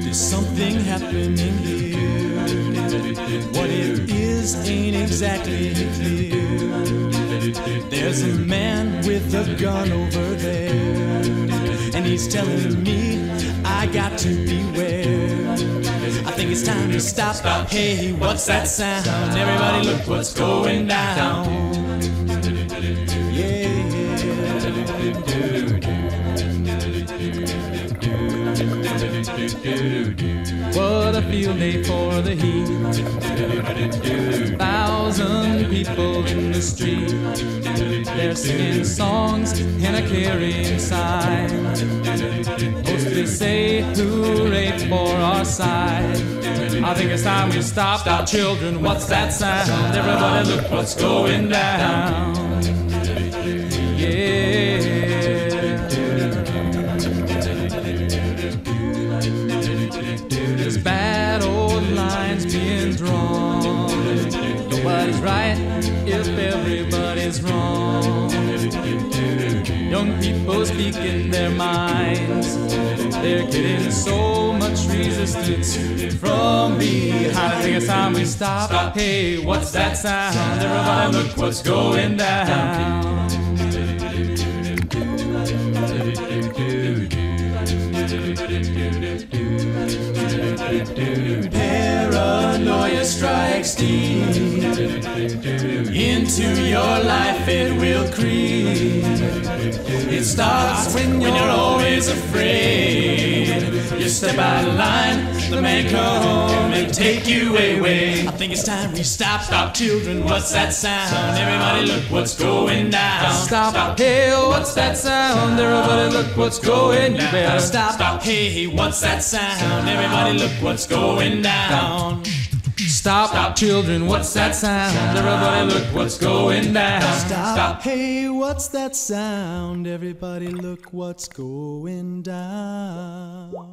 There's something happening here. What it is ain't exactly clear. There's a man with a gun over there, and he's telling me I got to beware. I think it's time to stop. Stop. Hey, what's that sound? Everybody, look what's going down. What a field day for the heat. Thousand people in the street. They're singing songs and a carrying sign. Mostly say hooray for our side. I think it's time we stop. Stop, children. What's that sound? Everybody, look what's going down. There's bad old lines being drawn. Nobody's right if everybody's wrong. Young people speaking their minds. They're getting so much resistance from behind. I think it's time we stop. stop. Hey, what's that sound? Everybody, look what's going down. Paranoia strikes deep into your life, it will creep. It starts when you're always afraid. You step out of line, the man come and take you away. I think it's time we stop. Stop, children. What's that sound? Everybody, look what's going down. Stop, stop. Hey, what's that sound? Everybody, look what's going down. You better stop. Stop. Hey, what's that sound? Everybody, look what's going down. Stop, stop, children, what's that sound? Everybody look what's going down. Stop, stop. Hey, what's that sound? Everybody look what's going down.